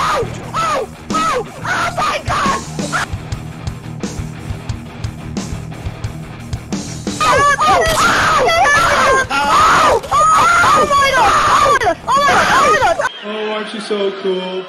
Oh! Oh! Oh! Oh my god! Oh! Oh! Oh! Oh! Oh my god! Oh my god! Oh my god! Oh my god! Oh, aren't you so cool?